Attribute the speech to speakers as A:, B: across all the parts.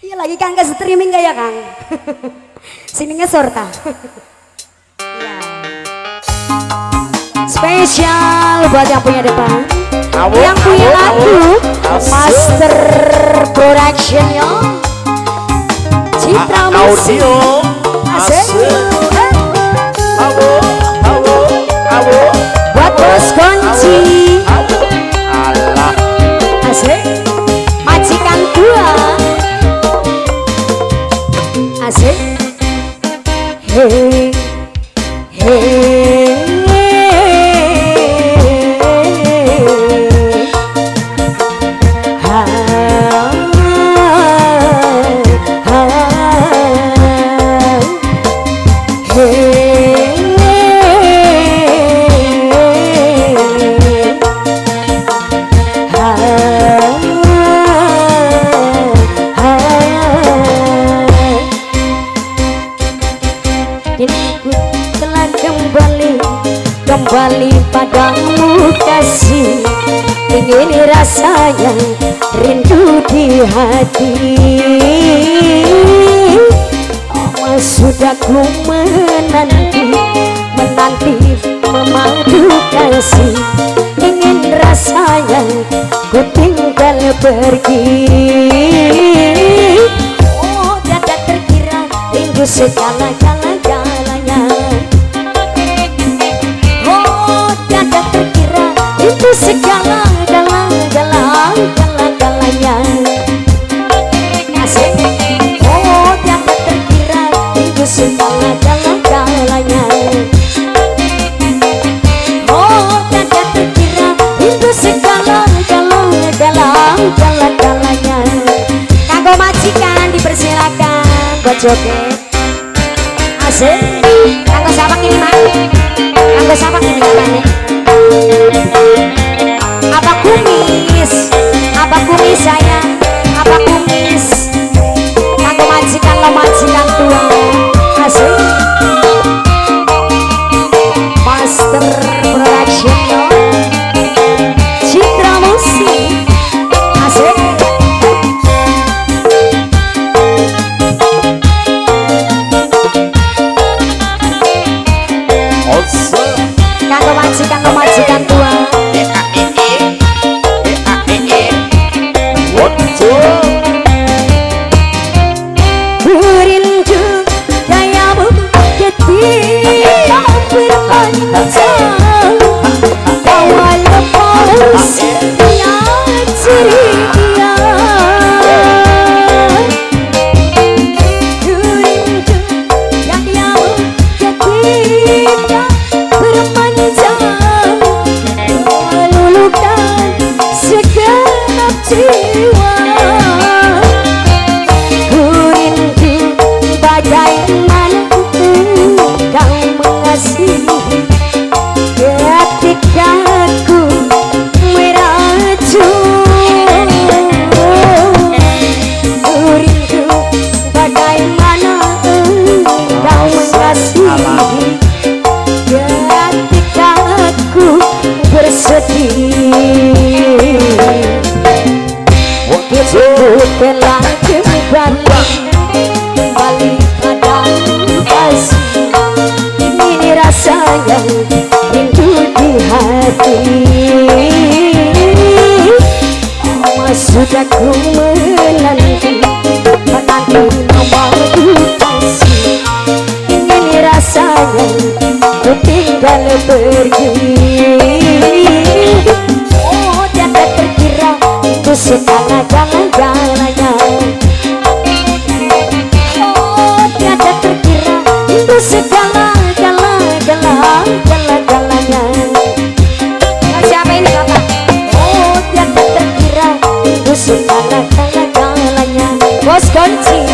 A: Iya lagi Kang ke streaming gak ya Kang? Sini ngesor ta. Ya. Spesial buat yang punya depan. Yang punya lagu Master Production yo. Citra Musik. hati. Sudah ku menanti Menanti memadu kasih. Ingin rasanya ku tinggal pergi. Oh jaga terkira minggu segala-gala-galanya Oh tiada terkira minggu segala ちゃ rindu di hati Sudah ku menanti Menanti nomor kasih. Ingin rasanya tinggal pergi. to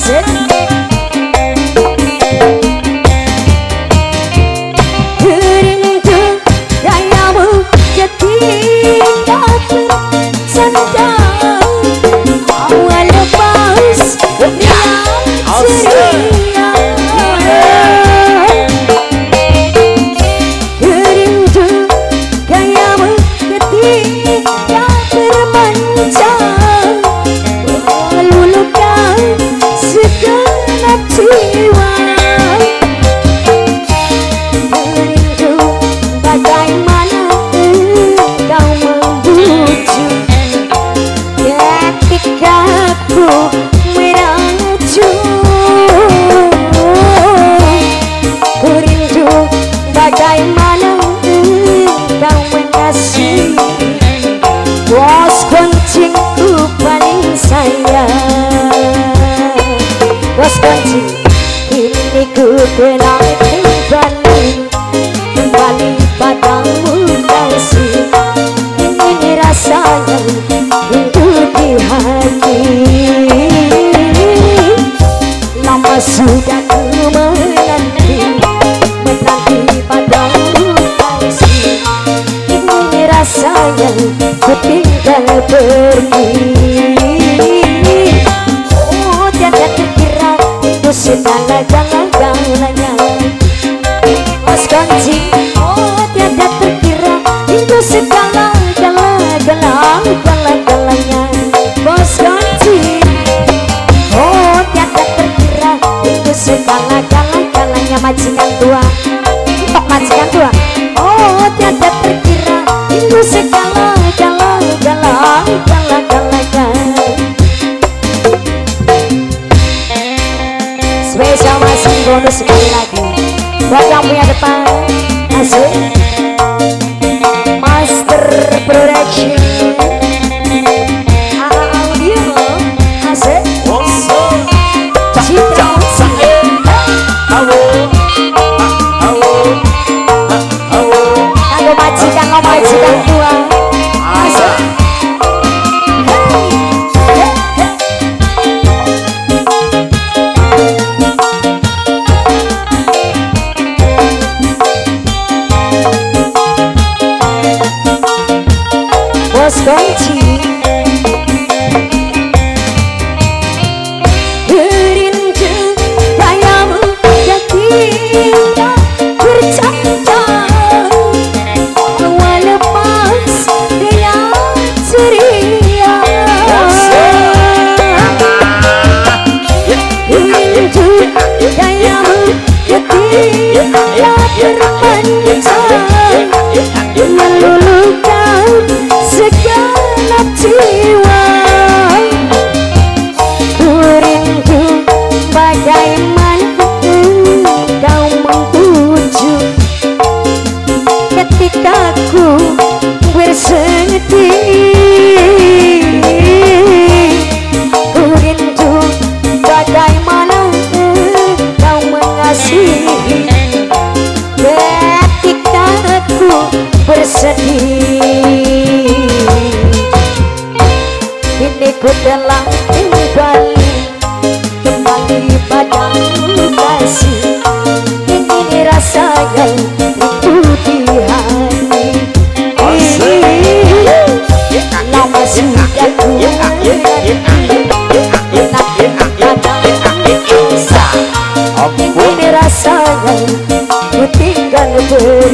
A: said janji Kini ku kenal kembali Kembali padamu kasih Ini rasanya hidup di hati Lama sudah 装进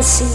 A: así.